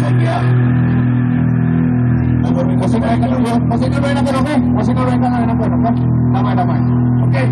saja oke? Pusingnya lu enak enak oke? Damai-damai Oke,